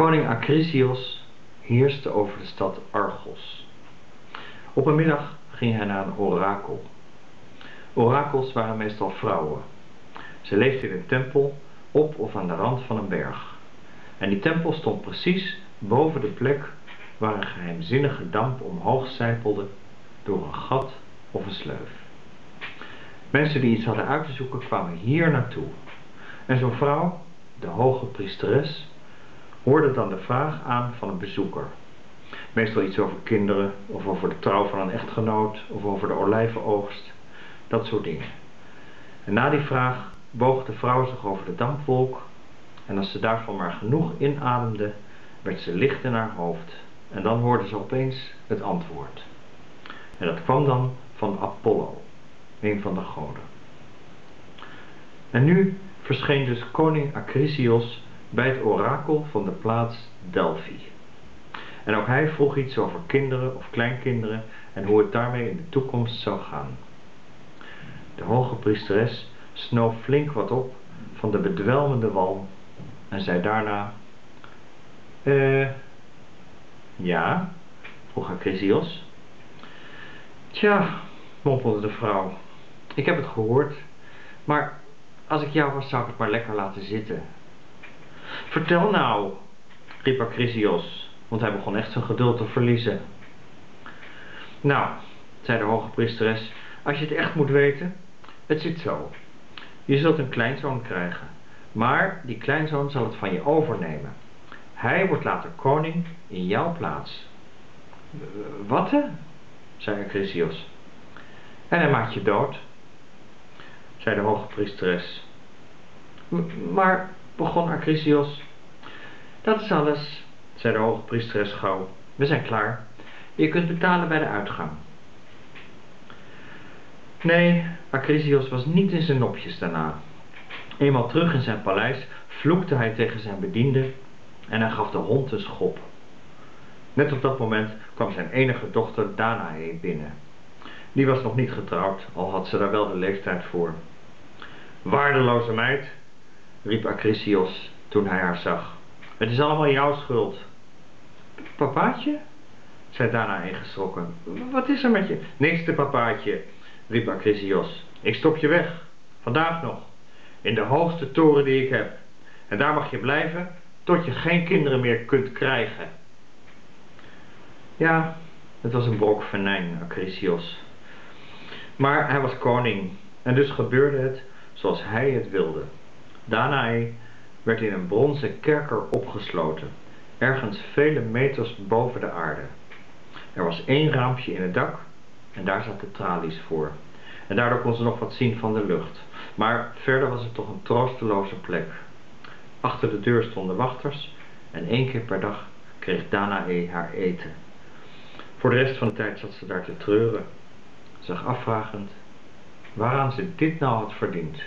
Koning Acrisios heerste over de stad Argos. Op een middag ging hij naar een orakel. Orakels waren meestal vrouwen. Ze leefden in een tempel op of aan de rand van een berg. En die tempel stond precies boven de plek waar een geheimzinnige damp omhoog zijpelde door een gat of een sleuf. Mensen die iets hadden uit te zoeken kwamen hier naartoe. En zo'n vrouw, de hoge priesteres, hoorde dan de vraag aan van een bezoeker. Meestal iets over kinderen, of over de trouw van een echtgenoot, of over de olijvenoogst, dat soort dingen. En na die vraag boog de vrouw zich over de dampwolk, en als ze daarvan maar genoeg inademde, werd ze licht in haar hoofd. En dan hoorde ze opeens het antwoord. En dat kwam dan van Apollo, een van de goden. En nu verscheen dus koning Acrisios bij het orakel van de plaats Delphi. En ook hij vroeg iets over kinderen of kleinkinderen en hoe het daarmee in de toekomst zou gaan. De hoge priesteres snoof flink wat op van de bedwelmende walm en zei daarna: Eh, ja, vroeg Acrisios. Tja, mompelde de vrouw, ik heb het gehoord, maar als ik jou was zou ik het maar lekker laten zitten. Vertel nou, riep Acrisios, want hij begon echt zijn geduld te verliezen. Nou, zei de hoge priesteres, als je het echt moet weten, het zit zo. Je zult een kleinzoon krijgen, maar die kleinzoon zal het van je overnemen. Hij wordt later koning in jouw plaats. Wat hè? zei Acrisios. En hij maakt je dood, zei de hoge priesteres. Maar begon Acrisios. Dat is alles, zei de hoge priesteres gauw. We zijn klaar. Je kunt betalen bij de uitgang. Nee, Acrisios was niet in zijn nopjes daarna. Eenmaal terug in zijn paleis vloekte hij tegen zijn bediende en hij gaf de hond een schop. Net op dat moment kwam zijn enige dochter Danae binnen. Die was nog niet getrouwd, al had ze daar wel de leeftijd voor. Waardeloze meid, riep Acrisios toen hij haar zag. Het is allemaal jouw schuld. Papaatje? zei Dana ingeschrokken. Wat is er met je? Niks papaatje, riep Acrisios. Ik stop je weg, vandaag nog, in de hoogste toren die ik heb. En daar mag je blijven tot je geen kinderen meer kunt krijgen. Ja, het was een brok venijn, Acrisios. Maar hij was koning en dus gebeurde het zoals hij het wilde. Danae werd in een bronzen kerker opgesloten, ergens vele meters boven de aarde. Er was één raampje in het dak en daar zaten tralies voor. En daardoor kon ze nog wat zien van de lucht. Maar verder was het toch een troosteloze plek. Achter de deur stonden wachters en één keer per dag kreeg Danae haar eten. Voor de rest van de tijd zat ze daar te treuren, zag afvragend waaraan ze dit nou had verdiend.